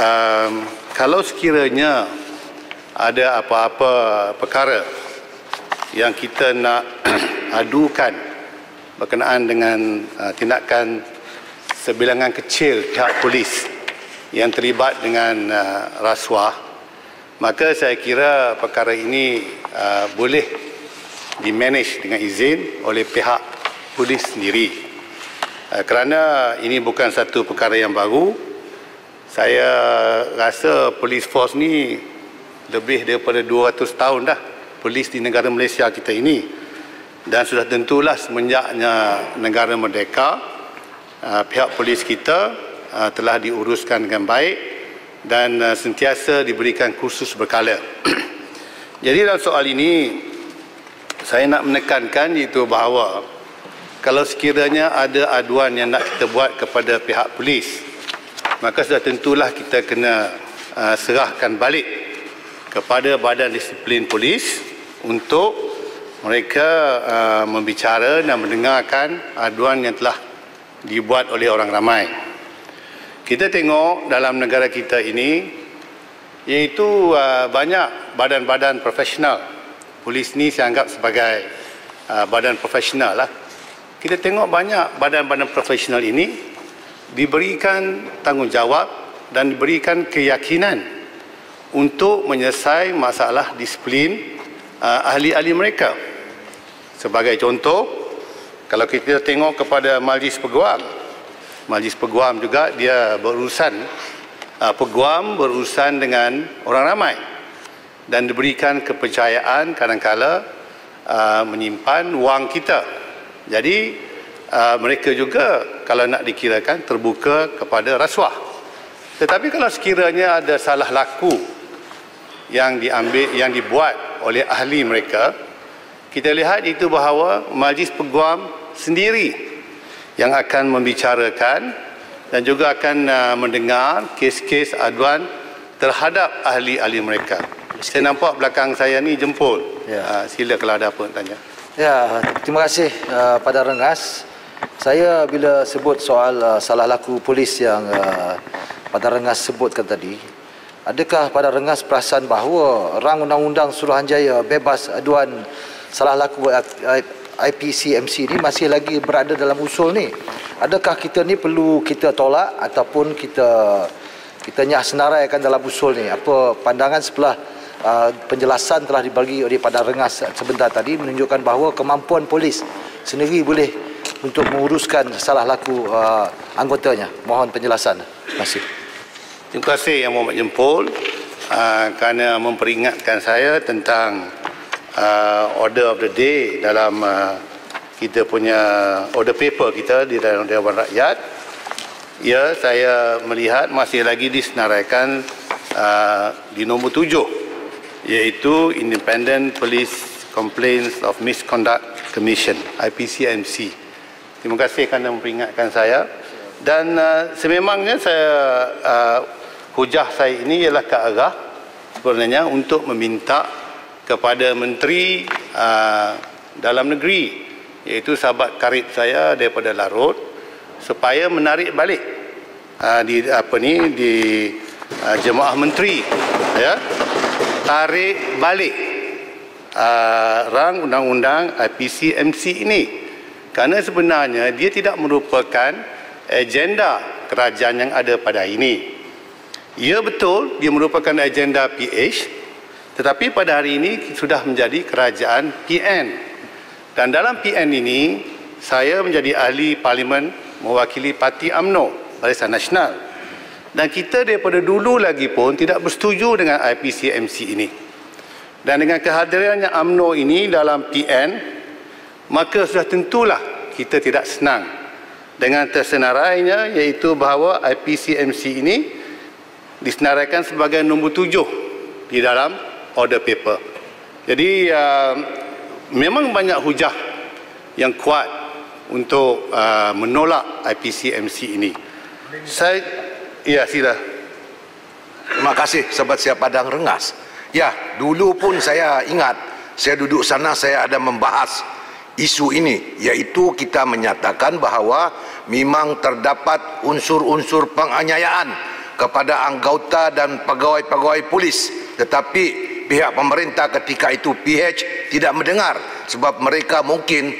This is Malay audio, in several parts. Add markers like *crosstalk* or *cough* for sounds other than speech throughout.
um, kalau sekiranya ada apa-apa perkara yang kita nak *clears throat* adukan berkenaan dengan uh, tindakan sebilangan kecil pihak polis yang terlibat dengan uh, rasuah maka saya kira perkara ini uh, boleh dimanage dengan izin oleh pihak polis sendiri. Uh, kerana ini bukan satu perkara yang baru saya rasa polis force ni lebih daripada 200 tahun dah polis di negara Malaysia kita ini dan sudah tentulah semenjaknya negara merdeka uh, pihak polis kita uh, telah diuruskan dengan baik dan uh, sentiasa diberikan kursus berkala. *clears throat* Jadi dalam soal ini saya nak menekankan itu bahawa kalau sekiranya ada aduan yang nak kita buat kepada pihak polis maka sudah tentulah kita kena uh, serahkan balik kepada badan disiplin polis untuk mereka uh, membicara dan mendengarkan aduan yang telah dibuat oleh orang ramai. Kita tengok dalam negara kita ini iaitu uh, banyak badan-badan profesional. Polis ni saya anggap sebagai badan profesional lah. Kita tengok banyak badan-badan profesional ini diberikan tanggungjawab dan diberikan keyakinan untuk menyelesaikan masalah disiplin uh, ahli-ahli mereka. Sebagai contoh, kalau kita tengok kepada Majlis Peguam, Majlis Peguam juga dia berurusan, uh, Peguam berurusan dengan orang ramai dan diberikan kepercayaan kadang-kala uh, menyimpan wang kita. Jadi uh, mereka juga kalau nak dikirakan terbuka kepada rasuah. Tetapi kalau sekiranya ada salah laku yang diambil yang dibuat oleh ahli mereka kita lihat itu bahawa majlis peguam sendiri yang akan membicarakan dan juga akan uh, mendengar kes-kes aduan terhadap ahli-ahli mereka saya nampak belakang saya ni jempol ya. uh, sila kalau ada apa tanya ya terima kasih uh, pada Rengas saya bila sebut soal uh, salah laku polis yang uh, pada Rengas sebutkan tadi Adakah pada rengas perasaan bahawa rang undang-undang Suruhanjaya bebas aduan salah laku IPCMC ni masih lagi berada dalam usul ni? Adakah kita ni perlu kita tolak ataupun kita kita nyah senaraikan dalam usul ni? Apa pandangan sebelah uh, penjelasan telah dibagi oleh pada rengas sebentar tadi menunjukkan bahawa kemampuan polis sendiri boleh untuk menguruskan salah laku uh, anggotanya. Mohon penjelasan. Terima kasih. Terima kasih Yang Muhammad Jempol uh, kerana memperingatkan saya tentang uh, order of the day dalam uh, kita punya order paper kita di dalam Dewan Rakyat. Ya, saya melihat masih lagi disenaraikan uh, di nombor tujuh iaitu Independent Police Complaints of Misconduct Commission, IPCMC. Terima kasih kerana memperingatkan saya. Dan uh, sememangnya saya uh, hujah saya ini ialah ke arah sebenarnya untuk meminta kepada menteri uh, dalam negeri iaitu sahabat karib saya daripada Larut supaya menarik balik uh, di apa ni di uh, jemaah menteri ya tarik balik uh, rang undang-undang IPCMC ini kerana sebenarnya dia tidak merupakan agenda kerajaan yang ada pada ini Ya betul, dia merupakan agenda PH tetapi pada hari ini sudah menjadi kerajaan PN. Dan dalam PN ini, saya menjadi ahli parlimen mewakili parti AMNO, Barisan Nasional. Dan kita daripada dulu lagi pun tidak bersetuju dengan IPCMC ini. Dan dengan kehadirannya AMNO ini dalam PN, maka sudah tentulah kita tidak senang dengan tersenarainya iaitu bahawa IPCMC ini disenaraikan sebagai nombor tujuh di dalam order paper. Jadi uh, memang banyak hujah yang kuat untuk uh, menolak IPCMC ini. Saya ya sila. Terima kasih sahabat saya Padang Rengas. Ya, dulu pun saya ingat saya duduk sana saya ada membahas isu ini iaitu kita menyatakan bahawa memang terdapat unsur-unsur penganiayaan kepada anggota dan pegawai-pegawai polis. Tetapi pihak pemerintah ketika itu PH tidak mendengar sebab mereka mungkin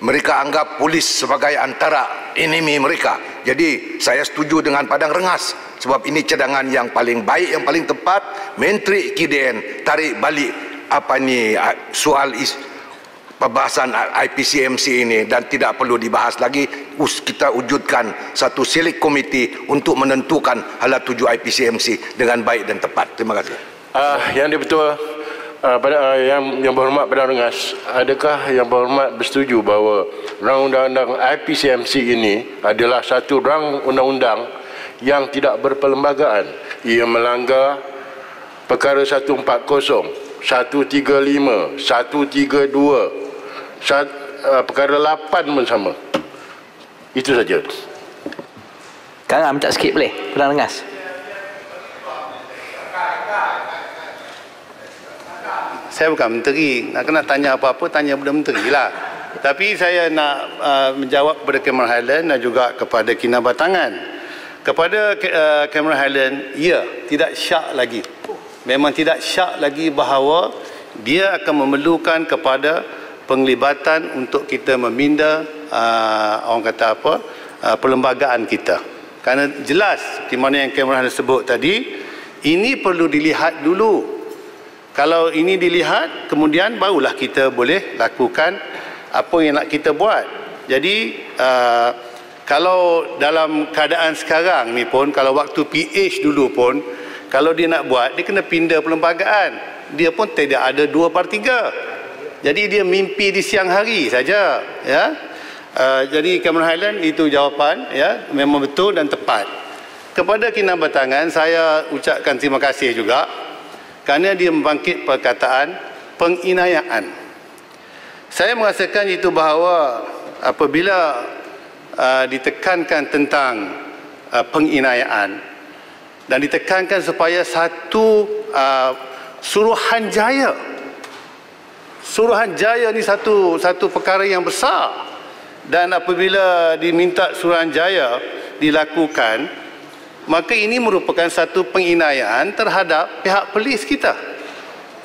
mereka anggap polis sebagai antara enemy mereka. Jadi saya setuju dengan Padang Rengas sebab ini cadangan yang paling baik yang paling tepat. Menteri KDN tarik balik apa ni soal is, pembahasan IPCMC ini dan tidak perlu dibahas lagi kita wujudkan satu select committee untuk menentukan hala tuju IPCMC dengan baik dan tepat. Terima kasih. Uh, yang betul uh, pada uh, yang yang berhormat pada Rengas adakah yang berhormat bersetuju bahawa undang-undang IPCMC ini adalah satu rang undang-undang yang tidak berperlembagaan? Ia melanggar perkara 140 135 132 Saat, uh, perkara 8 pun sama. Itu saja. Kang minta sikit boleh? Pulang rengas. Saya bukan menteri. Nak kena tanya apa-apa, tanya benda menteri lah. Tapi saya nak uh, menjawab kepada Cameron Highland dan juga kepada Kinabatangan. Kepada uh, Cameron Highland, ya, tidak syak lagi. Memang tidak syak lagi bahawa dia akan memerlukan kepada penglibatan untuk kita meminda uh, orang kata apa uh, perlembagaan kita. Kerana jelas di mana yang kamera sebut tadi ini perlu dilihat dulu. Kalau ini dilihat kemudian barulah kita boleh lakukan apa yang nak kita buat. Jadi uh, kalau dalam keadaan sekarang ni pun kalau waktu PH dulu pun kalau dia nak buat dia kena pindah perlembagaan. Dia pun tidak ada dua per tiga jadi dia mimpi di siang hari saja, ya. Uh, jadi Cameron Highland itu jawapan, ya, memang betul dan tepat. Kepada Kinabatangan saya ucapkan terima kasih juga kerana dia membangkit perkataan penginayaan. Saya merasakan itu bahawa apabila uh, ditekankan tentang uh, penginayaan dan ditekankan supaya satu uh, suruhanjaya Suruhanjaya ni satu satu perkara yang besar. Dan apabila diminta Suruhanjaya dilakukan maka ini merupakan satu penginayaan terhadap pihak polis kita.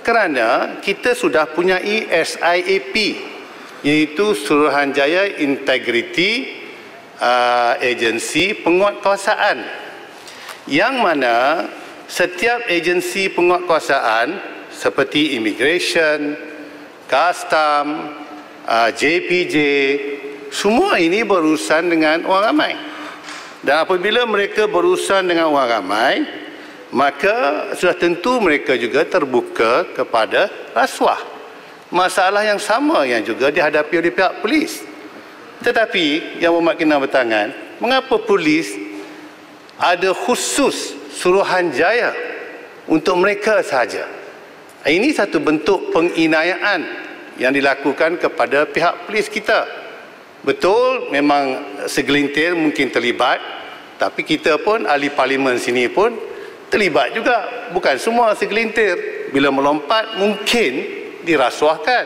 Kerana kita sudah punya SIAP iaitu Suruhanjaya Integrity uh, Agency Penguatkuasaan. Yang mana setiap agensi penguatkuasaan seperti immigration, custom, uh, JPJ, semua ini berurusan dengan orang ramai. Dan apabila mereka berurusan dengan orang ramai, maka sudah tentu mereka juga terbuka kepada rasuah. Masalah yang sama yang juga dihadapi oleh pihak polis. Tetapi yang memakin bertangan, mengapa polis ada khusus suruhanjaya untuk mereka sahaja? Ini satu bentuk penginayaan yang dilakukan kepada pihak polis kita. Betul, memang segelintir mungkin terlibat, tapi kita pun ahli parlimen sini pun terlibat juga. Bukan semua segelintir. Bila melompat mungkin dirasuahkan.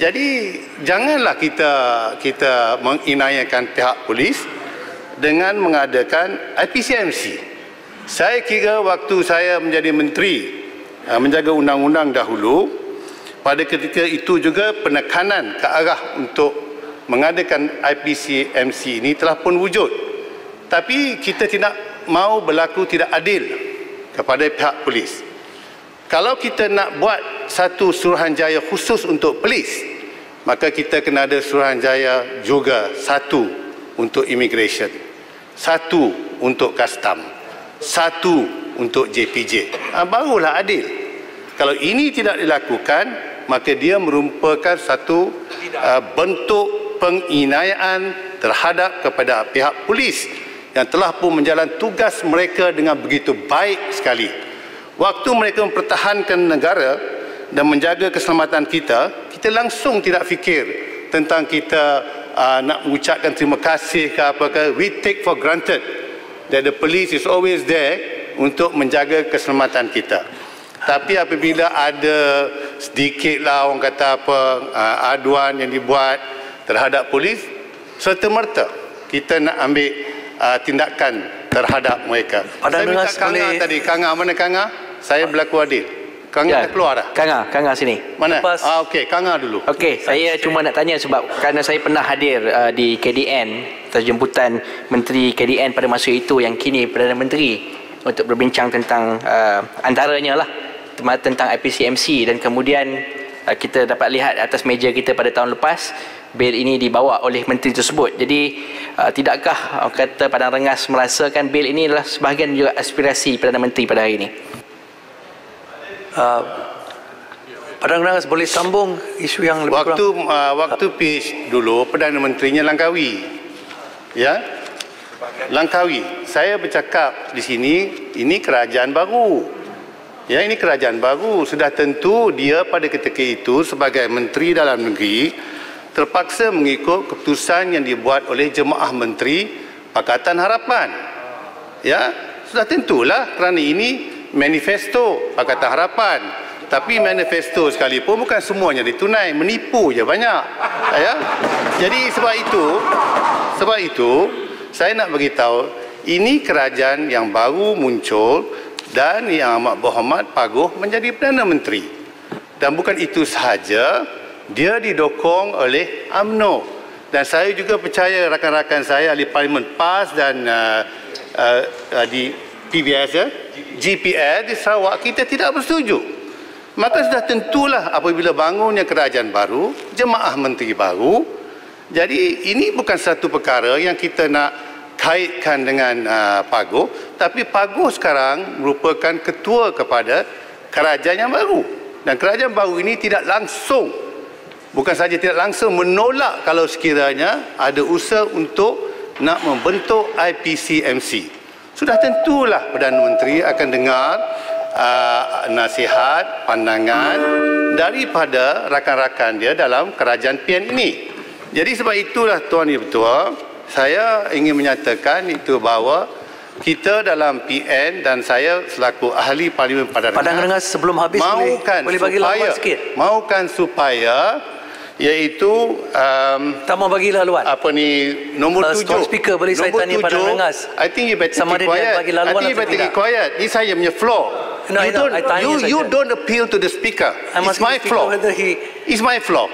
Jadi janganlah kita kita menginayakan pihak polis dengan mengadakan IPCMC. Saya kira waktu saya menjadi menteri menjaga undang-undang dahulu pada ketika itu juga penekanan ke arah untuk mengadakan IPC MC ini telah pun wujud tapi kita tidak mau berlaku tidak adil kepada pihak polis kalau kita nak buat satu suruhanjaya khusus untuk polis maka kita kena ada suruhanjaya juga satu untuk immigration satu untuk custom satu untuk JPJ. Ha, ah, barulah adil. Kalau ini tidak dilakukan, maka dia merupakan satu uh, bentuk penginayaan terhadap kepada pihak polis yang telah pun menjalankan tugas mereka dengan begitu baik sekali. Waktu mereka mempertahankan negara dan menjaga keselamatan kita, kita langsung tidak fikir tentang kita uh, nak mengucapkan terima kasih ke apakah. We take for granted that the police is always there untuk menjaga keselamatan kita. Tapi apabila ada sedikitlah orang kata apa uh, aduan yang dibuat terhadap polis serta merta kita nak ambil uh, tindakan terhadap mereka. Padang saya minta Kanga boleh- tadi. Kanga, mana Kanga? Saya berlaku adil. Kanga Ya. dah keluar dah? Kanga, Kanga sini. Mana? Lepas- Ah, Okey, Kanga dulu. Okey, saya cuma nak tanya sebab kerana saya pernah hadir uh, di KDN atas jemputan Menteri KDN pada masa itu yang kini Perdana Menteri untuk berbincang tentang uh, antaranya lah tentang IPCMC dan kemudian uh, kita dapat lihat atas meja kita pada tahun lepas bil ini dibawa oleh menteri tersebut. Jadi uh, tidakkah uh, kata Padang Rengas merasakan bil ini adalah sebahagian juga aspirasi Perdana Menteri pada hari ini? Uh, Padang Rengas boleh sambung isu yang lebih Waktu kurang. uh, waktu PH dulu Perdana Menterinya Langkawi. Ya? Langkawi. Saya bercakap di sini ini kerajaan baru. Ya ini kerajaan baru. Sudah tentu dia pada ketika itu sebagai menteri dalam negeri terpaksa mengikut keputusan yang dibuat oleh jemaah menteri Pakatan Harapan. Ya, sudah tentulah kerana ini manifesto Pakatan Harapan. Tapi manifesto sekalipun bukan semuanya ditunai, menipu je banyak. Ya. Jadi sebab itu sebab itu saya nak beritahu ini kerajaan yang baru muncul dan yang amat berhormat Paguh menjadi Perdana Menteri. Dan bukan itu sahaja, dia didokong oleh AMNO. Dan saya juga percaya rakan-rakan saya ahli parlimen PAS dan uh, uh, di PBS ya, GPS di Sarawak kita tidak bersetuju. Maka sudah tentulah apabila bangunnya kerajaan baru, jemaah menteri baru, jadi ini bukan satu perkara yang kita nak kaitkan dengan uh, Paguh, tapi Paguh sekarang merupakan ketua kepada kerajaan yang baru. Dan kerajaan baru ini tidak langsung bukan saja tidak langsung menolak kalau sekiranya ada usaha untuk nak membentuk IPCMC. Sudah tentulah Perdana Menteri akan dengar uh, nasihat, pandangan daripada rakan-rakan dia dalam kerajaan PN ini. Jadi sebab itulah Tuan Ibu Ketua, saya ingin menyatakan itu bahawa kita dalam PN dan saya selaku ahli Parlimen Padang Padang Rengas sebelum habis boleh, mahukan boleh bagi supaya, laluan sikit. Mahukan supaya iaitu um, Tak mau bagi laluan. apa ni nombor Uh, tujuh. Speaker, boleh saya Nombor tanya Padang Rengas? I think you better Sama keep quiet. bagi laluan I think you better keep quiet. Ini saya punya floor. No, you don't, I tanya you, you saja. don't appeal to the speaker. I'm It's my floor. he- It's my floor.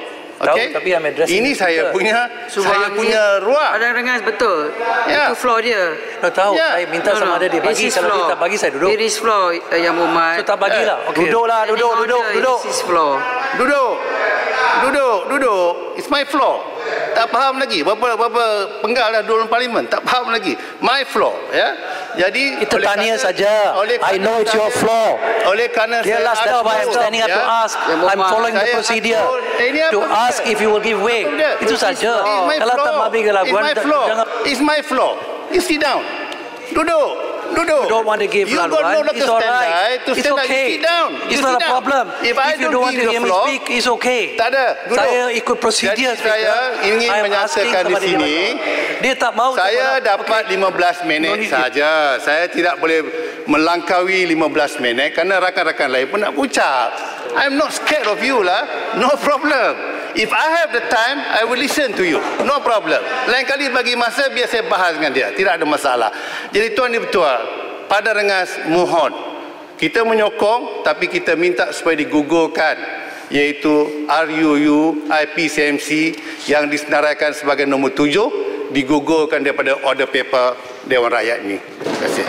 Tahu, Okay? tapi I'm addressing Ini saya speaker. punya saya Subhanallah. punya ruang. Padang Rengas betul. Ya. Itu floor dia. No, tahu. Ya. Saya minta sama ada dia bagi. Kalau dia floor. tak bagi, saya duduk. It is floor uh, yang Muhammad. So, tak bagilah. Okay. Duduklah, duduk, duduk, duduk. This is floor. Duduk. Duduk, duduk. It's my floor. Tak faham lagi. Berapa berapa penggal dah duduk dalam parlimen. Tak faham lagi. My floor, ya. Jadi Kita oleh tanya saja. I know it's your floor. Oleh kerana saya last, ada that's why I'm standing up to ya. ask. Ya, I'm following the Saya procedure ini apa to ask if you will give way. Itu saja. Kalau tak bagi laguan, It's my floor. jangan It's my floor. You sit down. Duduk. Duduk. You don't want to give you laluan, got no it's alright. right. To It's okay. sit down. It's not a down. problem. If, If you don't, want to hear me speak, it's okay. Tak ada. Duduk. Saya ikut prosedur Jadi saya ingin I'm menyatakan di sini to- Dia tak mau. saya mau. dapat 15 minit No saja. Saya tidak boleh melangkaui 15 minit kerana rakan-rakan lain pun nak ucap. I'm not scared of you lah. No problem. If I have the time, I will listen to you. No problem. Lain kali bagi masa biar saya bahas dengan dia. Tidak ada masalah. Jadi Tuan Ketua, pada Rengas mohon kita menyokong tapi kita minta supaya digugurkan iaitu RUU IPCMC yang disenaraikan sebagai nombor tujuh digugurkan daripada order paper Dewan Rakyat ini. Terima kasih.